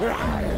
Yeah.